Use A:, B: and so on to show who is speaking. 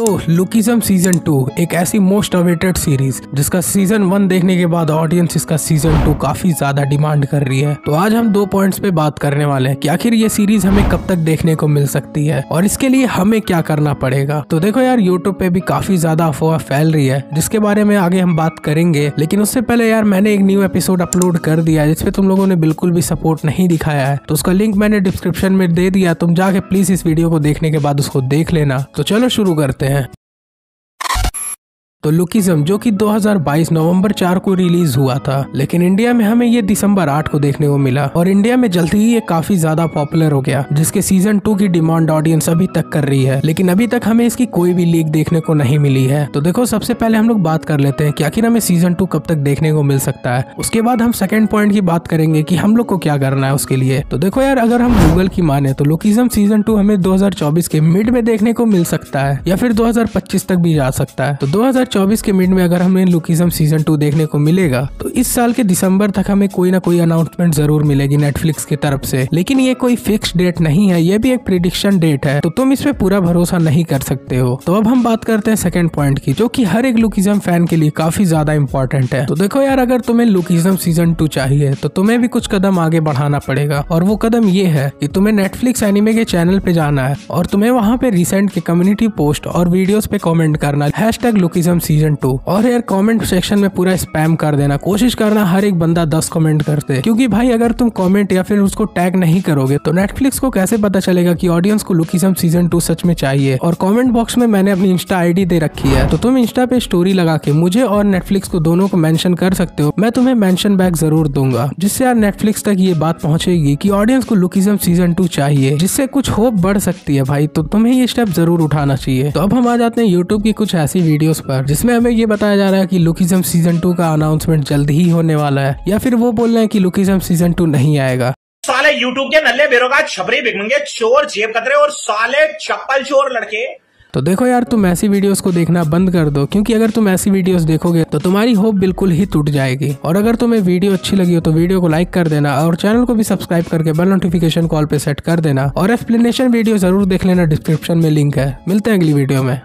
A: तो lookism season two, एक ऐसी मोस्ट अवेटेड सीरीज़ जिसका सीज़न वन देखने के बाद ऑडियंस इसका सीज़न टू काफ़ी ज़्यादा डिमांड कर रही है। तो आज हम दो पॉइंट्स पे बात करने वाले हैं कि आखिर ये सीरीज़ हमें कब तक देखने को मिल सकती है और इसके लिए हमें क्या करना पड़ेगा। तो देखो यार यूट्यूब पे भी काफ़ी ज़्यादा अफवाह फैल रही है, जिसके बारे में आगे हम बात करेंगे। लेकिन उससे पहले यार, मैंने एक न्यू एपिसोड अपलोड कर दिया जिसपे तुम लोगों ने बिल्कुल भी सपोर्ट नहीं दिखाया है। तो उसका लिंक मैंने डिस्क्रिप्शन में दे दिया, तुम जाके प्लीज़ इस वीडियो को देखने के बाद उसको देख लेना। तो चलो शुरू करते हैं। Yeah. तो लुकिज्म, जो कि 2022 नवंबर 4 को रिलीज़ हुआ था, लेकिन इंडिया में हमें ये दिसंबर 8 को देखने को मिला, और इंडिया में जल्द ही ये काफ़ी ज़्यादा पॉपुलर हो गया, जिसके सीज़न टू की डिमांड ऑडियंस अभी तक कर रही है, लेकिन अभी तक हमें इसकी कोई भी लीक देखने को नहीं मिली है। तो देखो, सबसे पहले हम लोग बात कर लेते हैं कि आखिर हमें सीज़न टू कब तक देखने को मिल सकता है। उसके बाद हम सेकेंड पॉइंट की बात करेंगे की हम लोग को क्या करना है उसके लिए। तो देखो यार, अगर हम गूगल की माने तो लुकिज्म सीज़न टू हमें दो हज़ार चौबीस के मिड में देखने को मिल सकता है, या फिर दो हज़ार पच्चीस तक भी जा सकता है। तो दो के मिड में अगर हमें लुकिज्म सीज़न टू देखने को मिलेगा तो इस साल के दिसंबर तक हमें कोई ना कोई अनाउंसमेंट ज़रूर मिलेगी नेटफ्लिक्स की तरफ़ से। लेकिन ये कोई फिक्स डेट नहीं है, ये भी एक प्रिडिक्शन डेट है तो तुम इस पे पूरा भरोसा नहीं कर सकते हो। तो अब हम बात करते हैं सेकंड पॉइंट की, जो कि हर एक लुकिज्म फ़ैन के लिए काफ़ी ज़्यादा इंपॉर्टेंट है। तो देखो यार, अगर तुम्हें लुकिज्म सीज़न टू चाहिए तो तुम्हें भी कुछ कदम आगे बढ़ाना पड़ेगा। और वो कदम ये है कि तुम्हें नेटफ्लिक्स एनिमे के चैनल पे जाना है, और तुम्हें वहाँ पे रिसेंट के कम्युनिटी पोस्ट और वीडियोस पे कमेंट करना hashtag Lookism season two और यार कमेंट सेक्शन में पूरा स्पैम कर देना। कोशिश करना हर एक बंदा दस कमेंट करते। क्योंकि भाई अगर तुम कमेंट या फिर उसको टैग नहीं करोगे तो नेटफ्लिक्स को कैसे पता चलेगा कि ऑडियंस को लुकिज्म सीज़न टू सच में चाहिए? और कमेंट बॉक्स में मैंने अपनी इंस्टा आईडी दे रखी है। तो तुम इंस्टा पे स्टोरी लगा के मुझे और नेटफ्लिक्स को दोनों को मेंशन कर सकते हो। मैं तुम्हें मेंशन बैक ज़रूर दूँगा। जिससे यार नेटफ्लिक्स तक ये बात पहुंचेगी कि ऑडियंस को लुकिज्म सीज़न टू चाहिए। जिससे कुछ होप बढ़ सकती है भाई। तो तुम्हें ये स्टेप ज़रूर उठाना चाहिए। तो अब हम आ जाते हैं यूट्यूब की कुछ ऐसी वीडियोस पर। जिसमें हमें ये बताया जा रहा है कि लुकिज्म सीज़न टू का अनाउंसमेंट जल्द ही होने वाला है या फिर वो बोल रहे हैं कि लुकिज्म सीज़न टू नहीं आएगा।
B: साले यूट्यूब के नल्ले बेरोगार छपरी बिगमंगे चोर जेब कतरे और साले चप्पल चोर लड़के।
A: तो देखो यार तुम ऐसी वीडियोस को देखना बंद कर दो क्योंकि अगर तुम ऐसी वीडियोस देखोगे तो तुम्हारी होप बिल्कुल ही टूट जाएगी। और अगर तुम्हें वीडियो अच्छी लगी हो तो वीडियो को लाइक कर देना और चैनल को भी सब्सक्राइब करके बेल नोटिफिकेशन कॉल पे सेट कर देना। और एक्सप्लेनेशन वीडियो ज़रूर देख लेना डिस्क्रिप्शन में लिंक है। मिलते हैं अगली वीडियो में।